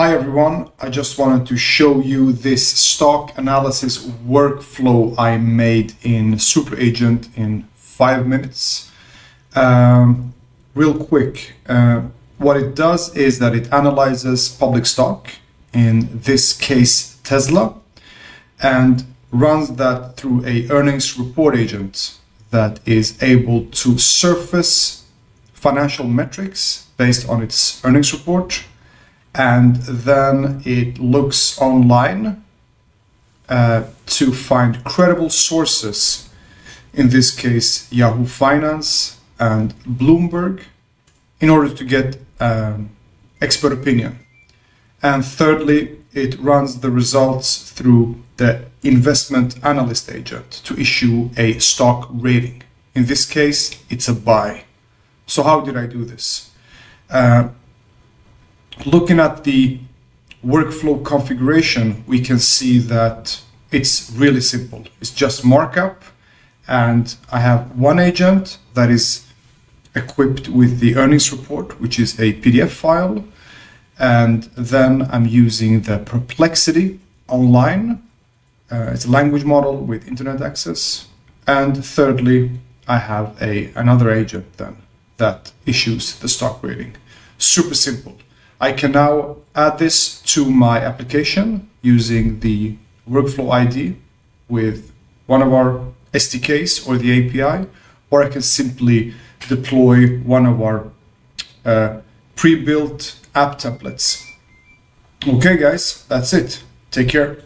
Hi everyone, I just wanted to show you this stock analysis workflow I made in SuperAgent in five minutes. Um, real quick, uh, what it does is that it analyzes public stock, in this case Tesla, and runs that through a earnings report agent that is able to surface financial metrics based on its earnings report and then it looks online uh, to find credible sources, in this case Yahoo Finance and Bloomberg, in order to get um, expert opinion. And thirdly, it runs the results through the investment analyst agent to issue a stock rating. In this case, it's a buy. So how did I do this? Uh, looking at the workflow configuration, we can see that it's really simple. It's just markup and I have one agent that is equipped with the earnings report, which is a PDF file. And then I'm using the Perplexity online. Uh, it's a language model with internet access. And thirdly, I have a another agent then that issues the stock rating. Super simple. I can now add this to my application using the workflow ID with one of our SDKs or the API, or I can simply deploy one of our uh, pre-built app templates. Okay, guys, that's it. Take care.